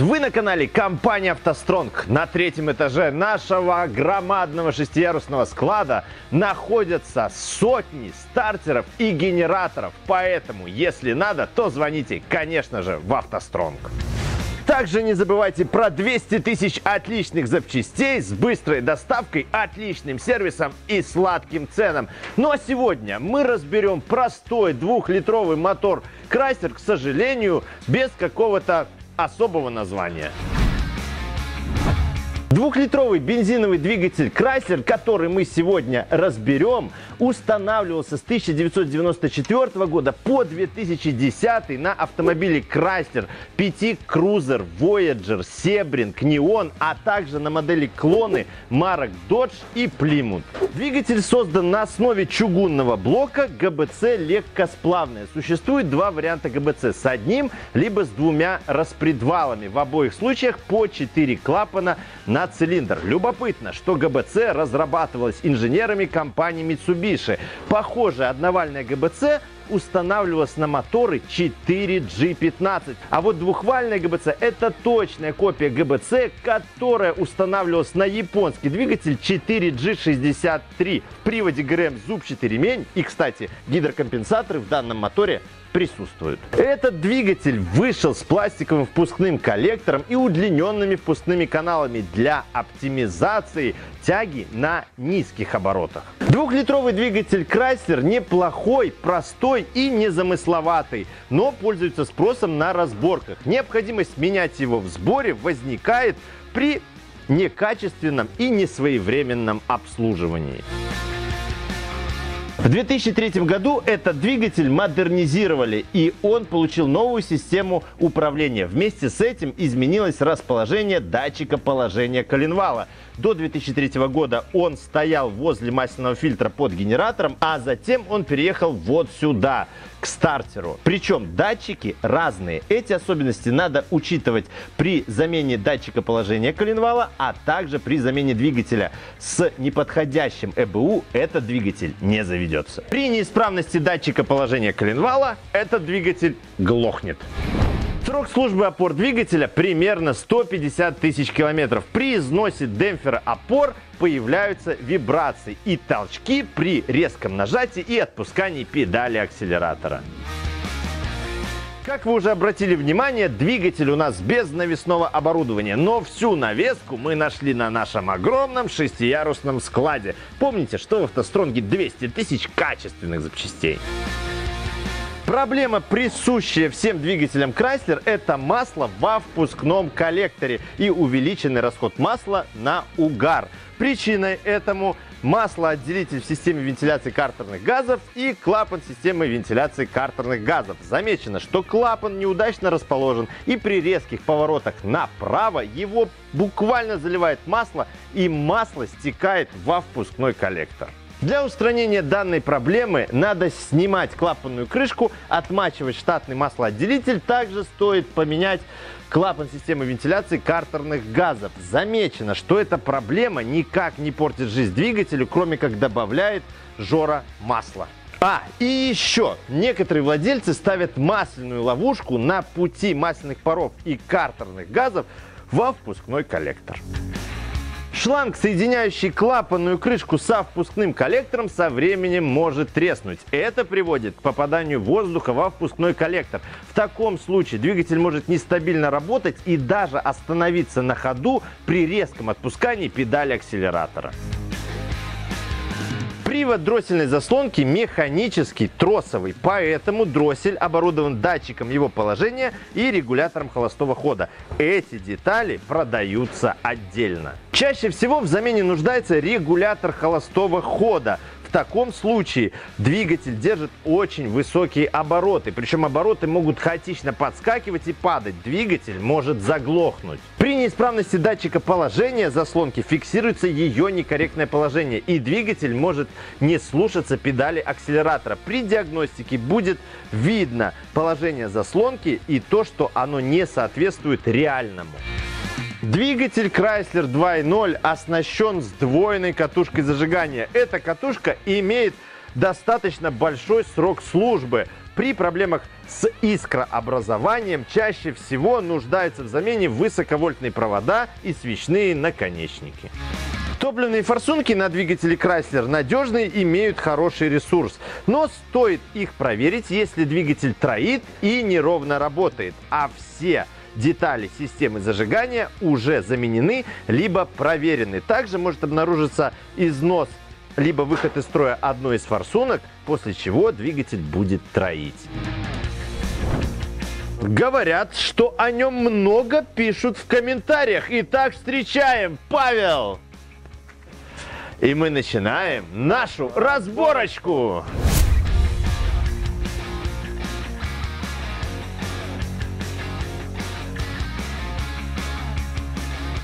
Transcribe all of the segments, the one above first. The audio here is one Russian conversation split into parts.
Вы на канале компании «АвтоСтронг». На третьем этаже нашего громадного шестиярусного склада находятся сотни стартеров и генераторов. Поэтому, если надо, то звоните, конечно же, в «АвтоСтронг». Также не забывайте про 200 тысяч отличных запчастей с быстрой доставкой, отличным сервисом и сладким ценам. Ну а сегодня мы разберем простой двухлитровый мотор Крайстер, к сожалению, без какого-то особого названия. Двухлитровый бензиновый двигатель Chrysler, который мы сегодня разберем, устанавливался с 1994 года по 2010 на автомобиле Chrysler, 5 Cruiser, Voyager, Sebring, Neon, а также на модели клоны марок Dodge и Plymouth. Двигатель создан на основе чугунного блока ГБЦ легкосплавная. Существует два варианта ГБЦ с одним либо с двумя распредвалами. В обоих случаях по 4 клапана на на цилиндр. Любопытно, что ГБЦ разрабатывалась инженерами компании Mitsubishi. Похоже, одновальная ГБЦ устанавливалась на моторы 4G15. А вот двухвальная ГБЦ это точная копия ГБЦ, которая устанавливалась на японский двигатель 4G63. В приводе ГРМ зубчатый ремень и, кстати, гидрокомпенсаторы в данном моторе присутствуют. Этот двигатель вышел с пластиковым впускным коллектором и удлиненными впускными каналами для оптимизации тяги на низких оборотах. Двухлитровый двигатель Chrysler неплохой, простой и незамысловатый, но пользуется спросом на разборках. Необходимость менять его в сборе возникает при некачественном и несвоевременном обслуживании. В 2003 году этот двигатель модернизировали, и он получил новую систему управления. Вместе с этим изменилось расположение датчика положения коленвала. До 2003 года он стоял возле масляного фильтра под генератором, а затем он переехал вот сюда к стартеру. Причем датчики разные. Эти особенности надо учитывать при замене датчика положения коленвала, а также при замене двигателя. С неподходящим ЭБУ этот двигатель не заведется. При неисправности датчика положения коленвала этот двигатель глохнет. Срок службы опор двигателя примерно 150 тысяч километров. При износе демпфера опор появляются вибрации и толчки при резком нажатии и отпускании педали акселератора. Как вы уже обратили внимание, двигатель у нас без навесного оборудования, но всю навеску мы нашли на нашем огромном шестиярусном складе. Помните, что в автостронге 200 тысяч качественных запчастей. Проблема, присущая всем двигателям Chrysler, это масло во впускном коллекторе и увеличенный расход масла на угар. Причиной этому маслоотделитель в системе вентиляции картерных газов и клапан системы вентиляции картерных газов. Замечено, что клапан неудачно расположен и при резких поворотах направо его буквально заливает масло и масло стекает во впускной коллектор. Для устранения данной проблемы надо снимать клапанную крышку, отмачивать штатный маслоотделитель. Также стоит поменять клапан системы вентиляции картерных газов. Замечено, что эта проблема никак не портит жизнь двигателю, кроме как добавляет жора масла. А, и еще, некоторые владельцы ставят масляную ловушку на пути масляных паров и картерных газов во впускной коллектор. Шланг, соединяющий клапанную крышку со впускным коллектором, со временем может треснуть. Это приводит к попаданию воздуха во впускной коллектор. В таком случае двигатель может нестабильно работать и даже остановиться на ходу при резком отпускании педали акселератора. Привод дроссельной заслонки механический, тросовый, поэтому дроссель оборудован датчиком его положения и регулятором холостого хода. Эти детали продаются отдельно. Чаще всего в замене нуждается регулятор холостого хода. В таком случае двигатель держит очень высокие обороты. Причем обороты могут хаотично подскакивать и падать. Двигатель может заглохнуть. При неисправности датчика положения заслонки фиксируется ее некорректное положение. И двигатель может не слушаться педали акселератора. При диагностике будет видно положение заслонки и то, что оно не соответствует реальному. Двигатель Chrysler 2.0 оснащен сдвоенной катушкой зажигания. Эта катушка имеет достаточно большой срок службы. При проблемах с искрообразованием чаще всего нуждаются в замене высоковольтные провода и свечные наконечники. Топливные форсунки на двигателе Chrysler надежные, имеют хороший ресурс. Но стоит их проверить, если двигатель троит и неровно работает. А все детали системы зажигания уже заменены, либо проверены. Также может обнаружиться износ либо выход из строя одной из форсунок, после чего двигатель будет троить. Говорят, что о нем много пишут в комментариях. Итак, встречаем Павел! И мы начинаем нашу разборочку.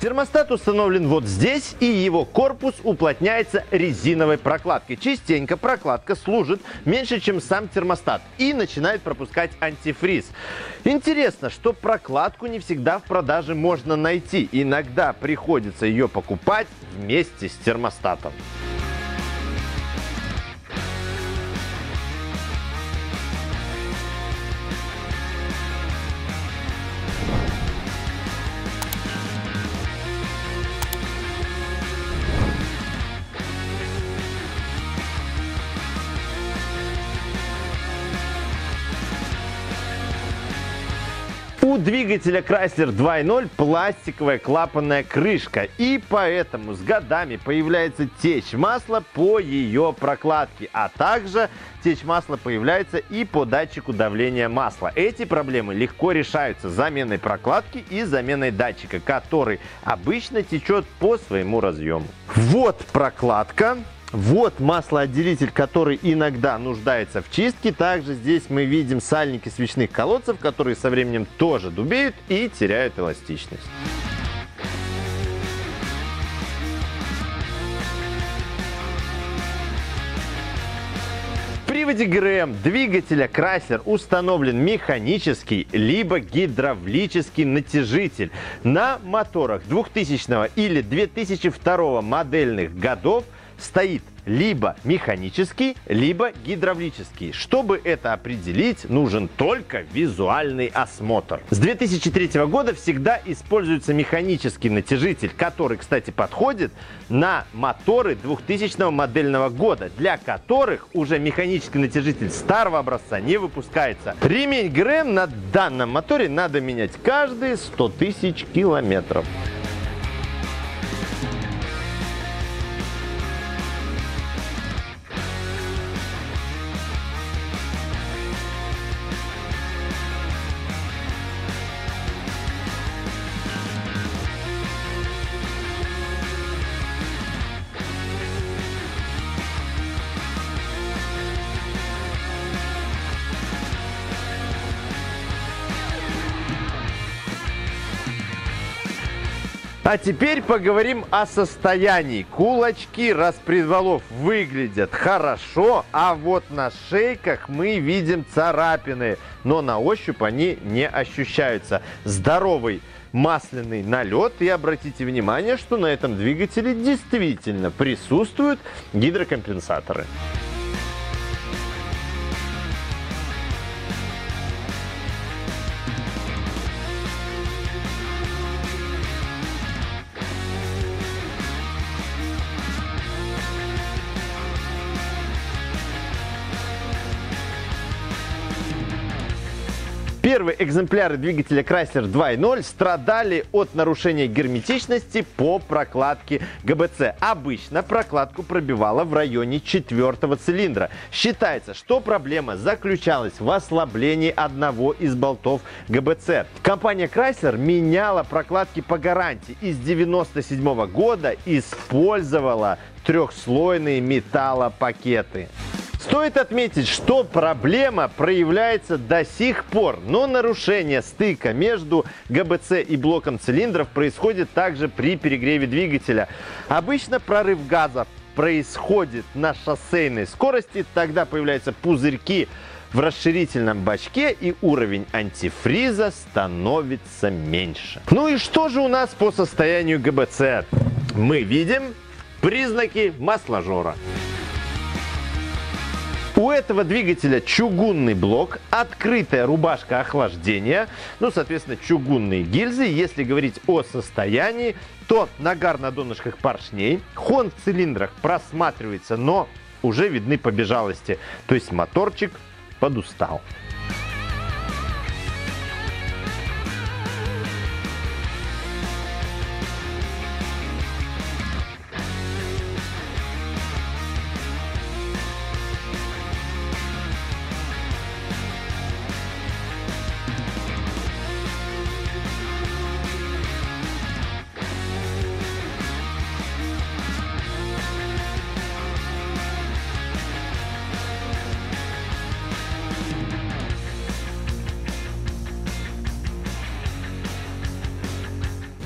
Термостат установлен вот здесь, и его корпус уплотняется резиновой прокладкой. Частенько прокладка служит меньше, чем сам термостат, и начинает пропускать антифриз. Интересно, что прокладку не всегда в продаже можно найти. Иногда приходится ее покупать вместе с термостатом. Двигателя Chrysler 2.0 пластиковая клапанная крышка, и поэтому с годами появляется течь масла по ее прокладке, а также течь масла появляется и по датчику давления масла. Эти проблемы легко решаются заменой прокладки и заменой датчика, который обычно течет по своему разъему. Вот прокладка. Вот маслоотделитель, который иногда нуждается в чистке. Также здесь мы видим сальники свечных колодцев, которые со временем тоже дубеют и теряют эластичность. Приводе ГРМ двигателя Chrysler установлен механический либо гидравлический натяжитель. На моторах 2000 или 2002 модельных годов стоит либо механический, либо гидравлический. Чтобы это определить, нужен только визуальный осмотр. С 2003 года всегда используется механический натяжитель, который, кстати, подходит на моторы 2000 модельного года, для которых уже механический натяжитель старого образца не выпускается. Ремень ГРМ на данном моторе надо менять каждые 100 тысяч километров. А теперь поговорим о состоянии. Кулачки распредвалов выглядят хорошо, а вот на шейках мы видим царапины, но на ощупь они не ощущаются. Здоровый масляный налет. И обратите внимание, что на этом двигателе действительно присутствуют гидрокомпенсаторы. Первые экземпляры двигателя Chrysler 2.0 страдали от нарушения герметичности по прокладке ГБЦ. Обычно прокладку пробивала в районе четвертого цилиндра. Считается, что проблема заключалась в ослаблении одного из болтов ГБЦ. Компания Chrysler меняла прокладки по гарантии и с 97 года использовала трехслойные металлопакеты. Стоит отметить, что проблема проявляется до сих пор, но нарушение стыка между ГБЦ и блоком цилиндров происходит также при перегреве двигателя. Обычно прорыв газа происходит на шоссейной скорости, тогда появляются пузырьки в расширительном бачке и уровень антифриза становится меньше. Ну и что же у нас по состоянию ГБЦ? Мы видим признаки масложора. У этого двигателя чугунный блок, открытая рубашка охлаждения, ну, соответственно, чугунные гильзы. Если говорить о состоянии, то нагар на донышках поршней, хон в цилиндрах просматривается, но уже видны побежалости, то есть моторчик подустал.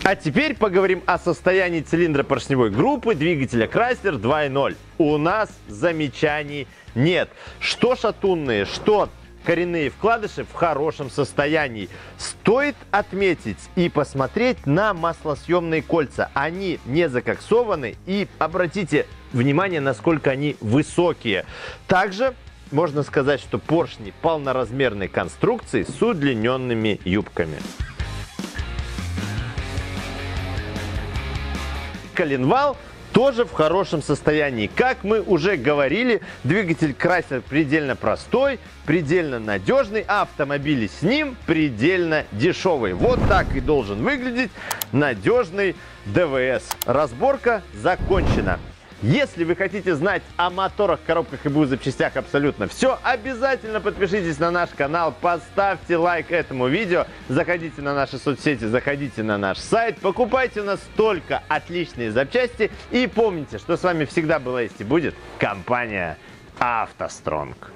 А теперь поговорим о состоянии цилиндра поршневой группы двигателя Chrysler 2.0. У нас замечаний нет. Что шатунные, что коренные вкладыши в хорошем состоянии. Стоит отметить и посмотреть на маслосъемные кольца. Они не закоксованы и обратите внимание, насколько они высокие. Также можно сказать, что поршни полноразмерной конструкции с удлиненными юбками. Коленвал тоже в хорошем состоянии. Как мы уже говорили, двигатель Chrysler предельно простой, предельно надежный, а автомобили с ним предельно дешевые. Вот так и должен выглядеть надежный ДВС. Разборка закончена. Если вы хотите знать о моторах, коробках и БУ запчастях абсолютно все, обязательно подпишитесь на наш канал, поставьте лайк этому видео, заходите на наши соцсети, заходите на наш сайт, покупайте у нас только отличные запчасти и помните, что с вами всегда была есть и будет компания «АвтоСтронг».